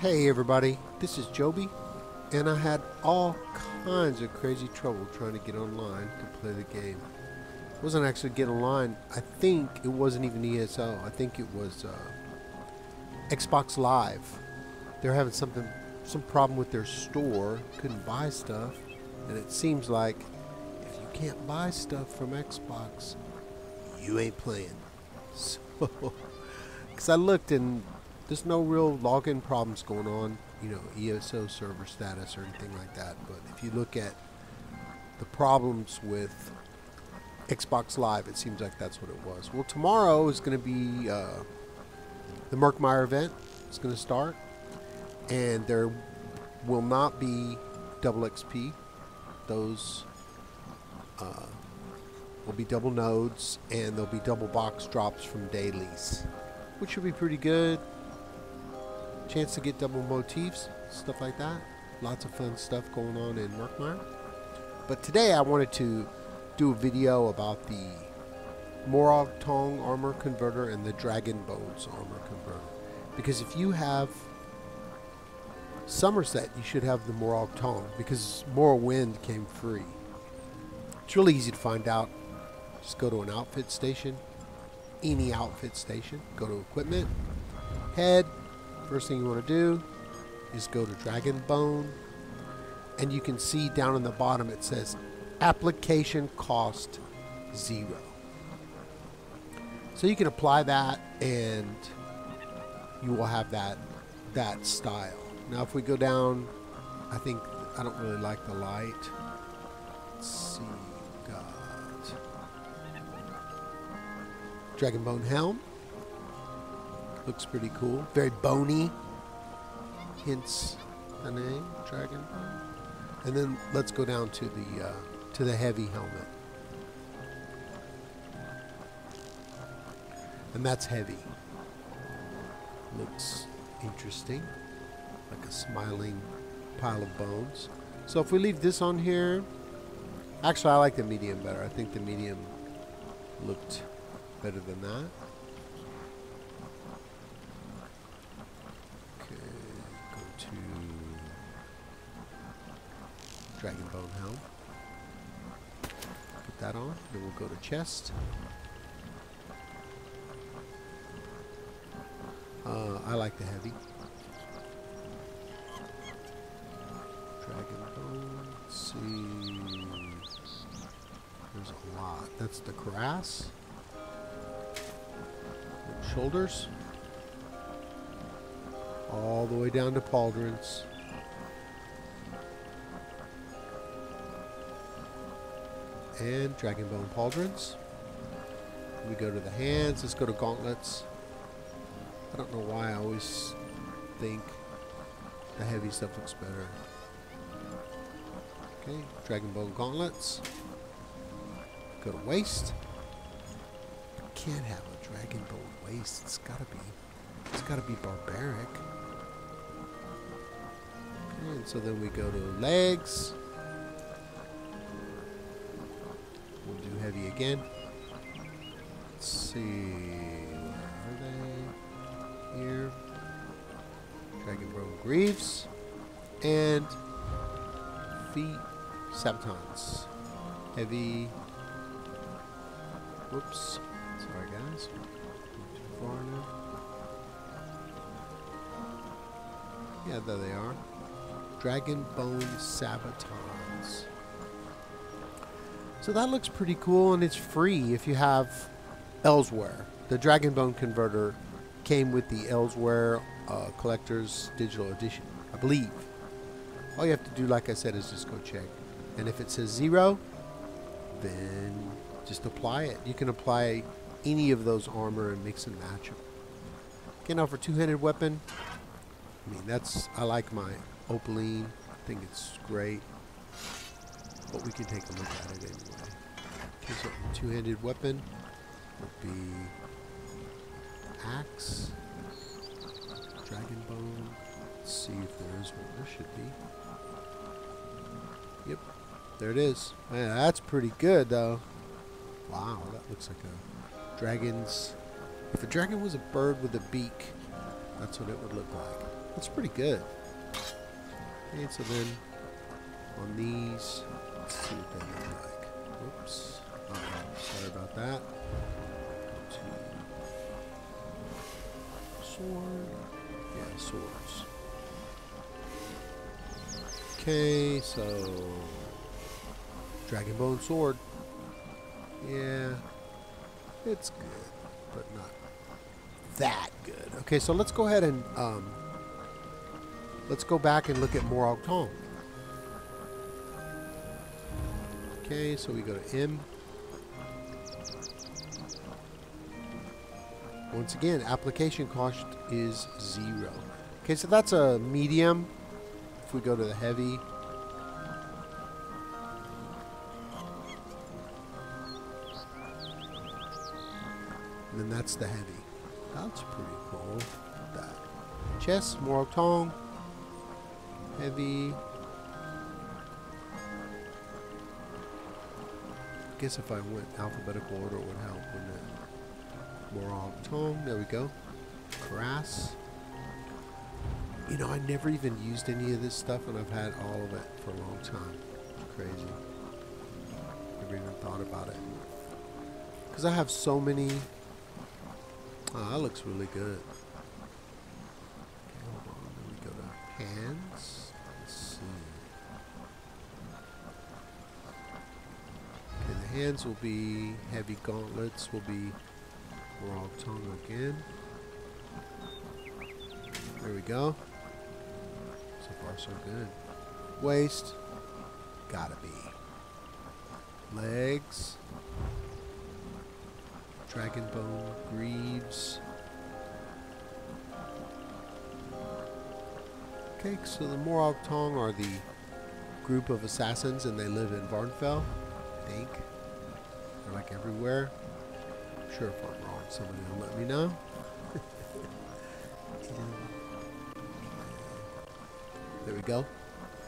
Hey everybody, this is Joby, and I had all kinds of crazy trouble trying to get online to play the game. I wasn't actually get online. I think it wasn't even ESO. I think it was uh, Xbox Live. They're having something, some problem with their store. Couldn't buy stuff, and it seems like if you can't buy stuff from Xbox, you ain't playing. So, because I looked and there's no real login problems going on, you know, ESO server status or anything like that. But if you look at the problems with Xbox Live, it seems like that's what it was. Well, tomorrow is going to be uh, the Murkmire event. It's going to start, and there will not be double XP. Those uh, will be double nodes, and there'll be double box drops from dailies, which should be pretty good chance to get double motifs, stuff like that. Lots of fun stuff going on in Murkmire. But today I wanted to do a video about the Morag Tong armor converter and the Dragon Bones armor converter. Because if you have Somerset, you should have the Morag Tong because Morrowind came free. It's really easy to find out. Just go to an outfit station, any outfit station, go to equipment, head, First thing you want to do is go to Dragon Bone, and you can see down in the bottom it says application cost zero. So you can apply that and you will have that that style. Now if we go down, I think I don't really like the light. Let's see, got Dragon Bone Helm. Looks pretty cool. Very bony. Hints the name, Dragon. And then let's go down to the uh, to the heavy helmet. And that's heavy. Looks interesting. Like a smiling pile of bones. So if we leave this on here, actually I like the medium better. I think the medium looked better than that. That on, then we'll go to chest. Uh, I like the heavy. Dragon Bone, let's see. There's a lot. That's the Cuirass. Shoulders. All the way down to pauldrons. And Dragonbone Pauldrons. We go to the hands. Let's go to gauntlets. I don't know why I always think the heavy stuff looks better. Okay, Dragonbone gauntlets. Go to waist. Can't have a Dragonbone waist. It's gotta be. It's gotta be barbaric. And so then we go to legs. Heavy again. Let's see. Where are they? Here. Dragonbone Greaves. And feet Sabatons. Heavy. Whoops. Sorry, guys. Too far now. Yeah, there they are. Dragonbone Sabatons. So that looks pretty cool, and it's free if you have Elsweyr. The Dragonbone converter came with the Elsweyr uh, Collector's Digital Edition, I believe. All you have to do, like I said, is just go check. And if it says zero, then just apply it. You can apply any of those armor and mix and match them. Okay, now for two-handed weapon, I mean, that's, I like my Opaline. I think it's great. But we can take a look at it two-handed weapon would be axe, dragon bone. Let's see if there is one. There should be. Yep, there it is. Man, that's pretty good though. Wow, that looks like a dragon's. If a dragon was a bird with a beak, that's what it would look like. That's pretty good. Okay, so then on these, let's see what they look like. Whoops. Uh -oh, sorry about that. Sword. Yeah, swords. Okay, so Dragon Bone Sword. Yeah, it's good, but not that good. Okay, so let's go ahead and um, let's go back and look at Morag Tong. Okay, so we go to M. Once again, application cost is zero. Okay, so that's a medium. If we go to the heavy, and then that's the heavy. That's pretty cool. That chest, Morag Tong, heavy. I guess if I went alphabetical order, it would help, wouldn't it? Morag Tong. There we go. Cuirass. You know, I never even used any of this stuff, and I've had all of it for a long time. Crazy. Never even thought about it. Because I have so many Oh, that looks really good. Okay, hold on. Then we go to hands. Let's see. Okay, the hands will be heavy gauntlets. Will be raw tongue again. There we go. So far, so good. Waist. Gotta be. Legs. Dragonbone, Greaves. Okay, so the Morag Tong are the group of assassins and they live in Vvardenfell, I think. They're like everywhere. Sure if I'm wrong, somebody will let me know. there we go.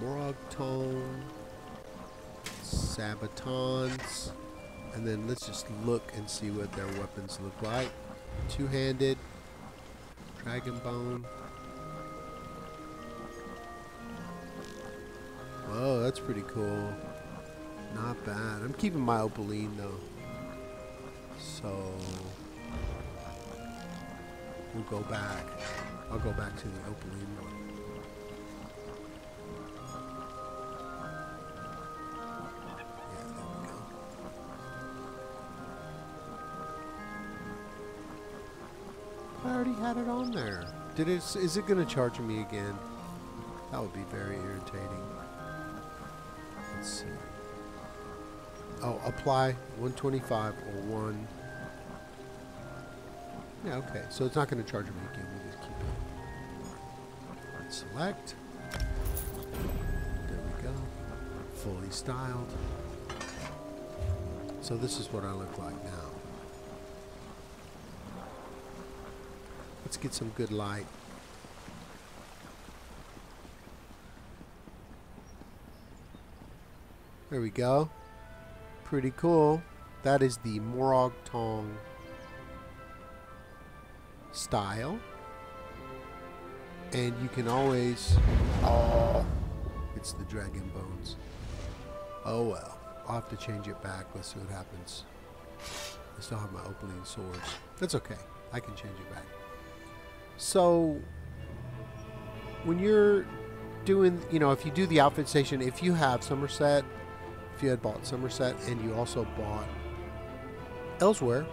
Morag Sabatons. And then let's just look and see what their weapons look like. Two-handed. Dragon bone. Whoa, that's pretty cool. Not bad. I'm keeping my opaline though. So we'll go back. I'll go back to the opaline one. I already had it on there. Did it? Is it going to charge me again? That would be very irritating. Let's see. Oh, apply 125 or 1. Yeah, okay. So it's not going to charge me again. We just keep it. Select. There we go. Fully styled. So this is what I look like now. Let's get some good light. There we go. Pretty cool. That is the Morag Tong style. And you can always... Oh! It's the dragon bones. Oh well. I'll have to change it back. Let's see what happens. I still have my Opaline swords. That's okay. I can change it back. So when you're doing, you know, if you do the outfit station, if you have Somerset, if you had bought Somerset and you also bought Elsweyr,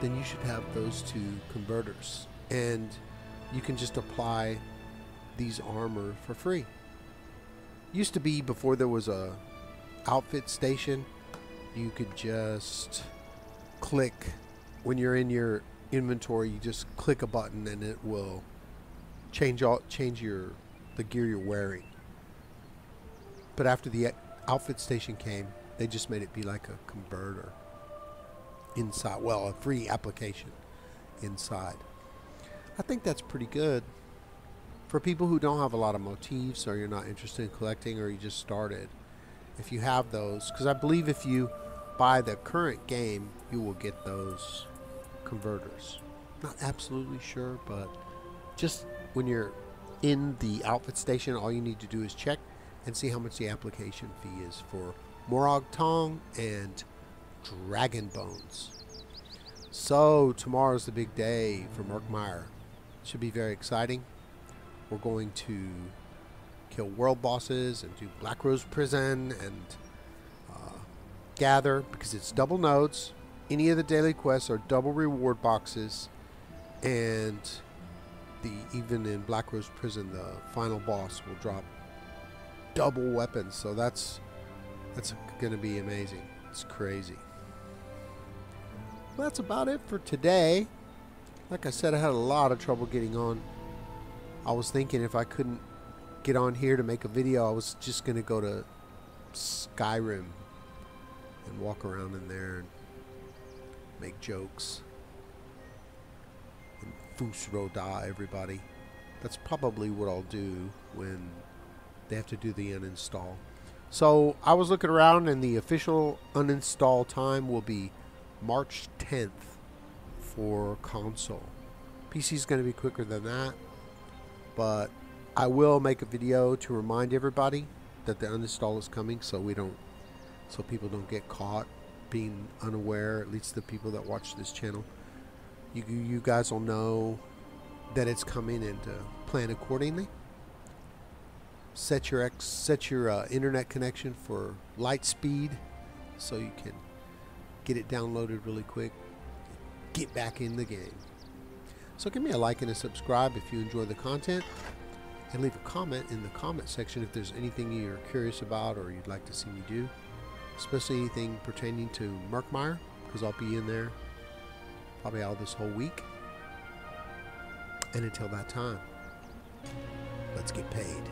then you should have those two converters. And you can just apply these armor for free. Used to be before there was a outfit station, you could just click when you're in your inventory, you just click a button and it will change all change your the gear you're wearing. But after the outfit station came, they just made it be like a converter inside. Well, a free application inside. I think that's pretty good for people who don't have a lot of motifs or you're not interested in collecting or you just started. If you have those, because I believe if you buy the current game, you will get those converters. Not absolutely sure, but just when you're in the outfit station. All you need to do is check and see how much the application fee is for Morag Tong and Dragon Bones. So tomorrow's the big day for Murkmire. Should be very exciting. We're going to kill world bosses and do Black Rose Prison and uh, gather because it's double nodes. Any of the daily quests are double reward boxes, and the even in Black Rose Prison, the final boss will drop double weapons. So that's that's going to be amazing. It's crazy. Well, that's about it for today. Like I said, I had a lot of trouble getting on. I was thinking if I couldn't get on here to make a video, I was just going to go to Skyrim and walk around in there and make jokes. And Fus Ro Dah everybody. That's probably what I'll do when they have to do the uninstall. So I was looking around and the official uninstall time will be March 10th for console. PC is going to be quicker than that, but I will make a video to remind everybody that the uninstall is coming, so we don't, so people don't get caught being unaware. At least the people that watch this channel, you you guys will know that it's coming and uh, plan accordingly. Set your ex, set your uh, internet connection for light speed, so you can get it downloaded really quick, get back in the game. So give me a like and a subscribe if you enjoy the content, and leave a comment in the comment section if there's anything you're curious about or you'd like to see me do, especially anything pertaining to Murkmire, because I'll be in there probably all this whole week. And until that time, let's get paid.